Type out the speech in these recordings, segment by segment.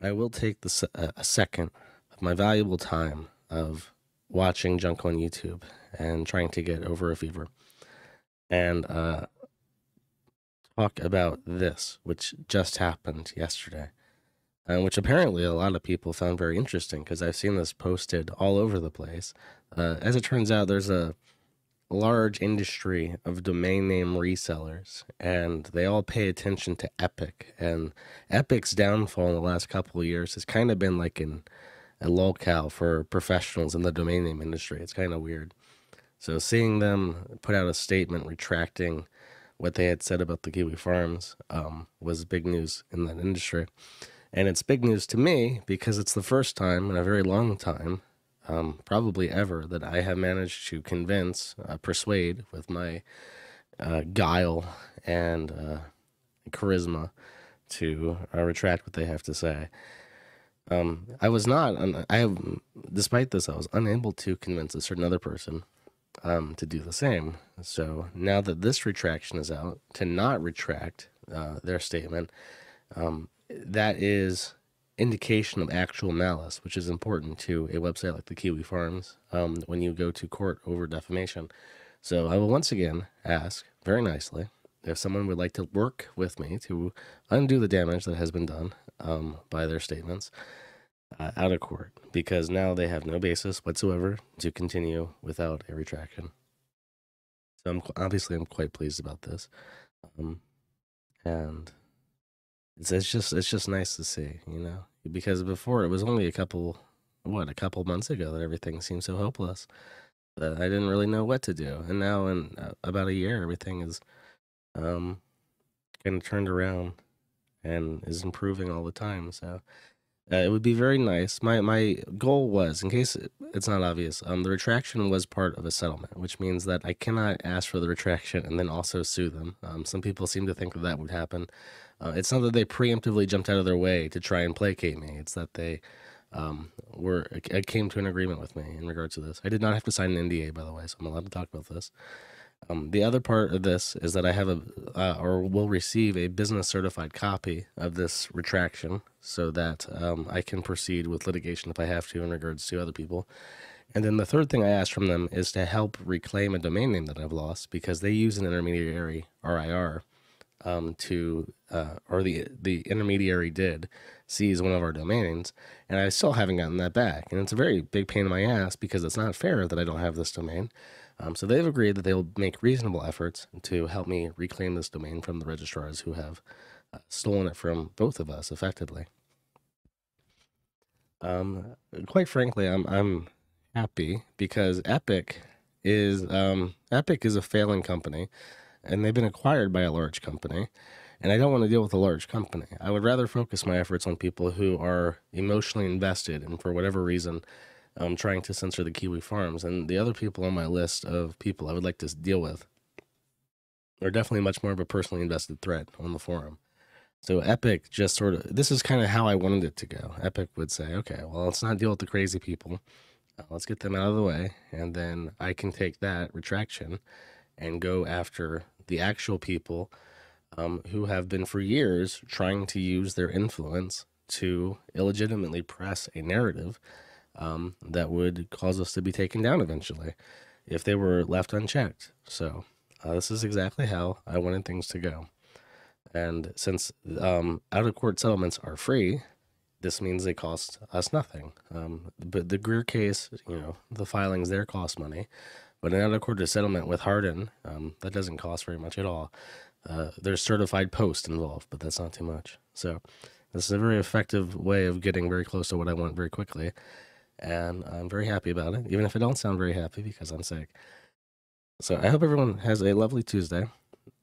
I will take se- a second of my valuable time of watching junk on YouTube and trying to get over a fever and uh, talk about this, which just happened yesterday, and which apparently a lot of people found very interesting because I've seen this posted all over the place. Uh, as it turns out, there's a large industry of domain name resellers and they all pay attention to Epik and Epik's downfall in the last couple of years has kind of been like an a lolcow for professionals in the domain name industry. It's kind of weird. So seeing them put out a statement retracting what they had said about the kiwi farms um, was big news in that industry. And it's big news to me because it's the first time in a very long time um, probably ever, that I have managed to convince, uh, persuade with my uh, guile and uh, charisma to uh, retract what they have to say. Um, I was not, I have, despite this, I was unable to convince a certain other person um, to do the same. So now that this retraction is out, to not retract uh, their statement, um, that is indication of actual malice, which is important to a website like the Kiwi Farms um, when you go to court over defamation. So I will once again ask very nicely if someone would like to work with me to undo the damage that has been done um, by their statements uh, out of court, because now they have no basis whatsoever to continue without a retraction. So I'm obviously I'm quite pleased about this, um, and it's, it's just it's just nice to see, you know, because before it was only a couple what a couple months ago that everything seemed so hopeless that I didn't really know what to do, and now in uh, about a year, everything is um kind of turned around and is improving all the time. So uh, it would be very nice. My my goal was, in case it's not obvious, um, the retraction was part of a settlement, which means that I cannot ask for the retraction and then also sue them. Um, some people seem to think that that would happen. Uh, it's not that they preemptively jumped out of their way to try and placate me. It's that they um, were uh, came to an agreement with me in regards to this. I did not have to sign an NDA, by the way, so I'm allowed to talk about this. Um, the other part of this is that I have a uh, or will receive a business certified copy of this retraction so that um, I can proceed with litigation if I have to in regards to other people. And then the third thing I asked from them is to help reclaim a domain name that I've lost because they use an intermediary RIR um, to, uh, or the the intermediary did seize one of our domains, and I still haven't gotten that back. And it's a very big pain in my ass because it's not fair that I don't have this domain. Um, so they've agreed that they will make reasonable efforts to help me reclaim this domain from the registrars who have uh, stolen it from both of us effectively. Um, quite frankly, I'm I'm happy because Epik is um, Epik is a failing company and they've been acquired by a large company. And I don't want to deal with a large company. I would rather focus my efforts on people who are emotionally invested and for whatever reason, um, trying to censor the Kiwi farms. And the other people on my list of people I would like to deal with are definitely much more of a personally invested threat on the forum. So Epik just sort of, this is kind of how I wanted it to go. Epik would say, okay, well, let's not deal with the crazy people. Uh, let's get them out of the way. And then I can take that retraction and go after the actual people um, who have been for years trying to use their influence to illegitimately press a narrative um, that would cause us to be taken down eventually if they were left unchecked. So uh, this is exactly how I wanted things to go. And since um, out of court settlements are free, this means they cost us nothing. Um, but the Greer case, you know, the filings there cost money. But an out of court settlement with Hardin, um, that doesn't cost very much at all. Uh, there's certified post involved, but that's not too much. So this is a very effective way of getting very close to what I want very quickly. And I'm very happy about it, even if I don't sound very happy because I'm sick. So I hope everyone has a lovely Tuesday,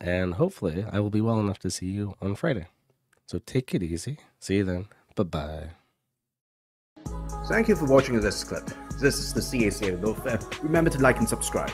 and hopefully I will be well enough to see you on Friday. So take it easy. See you then. Bye bye. Thank you for watching this clip. This is the CACA Welfare. Remember to like and subscribe.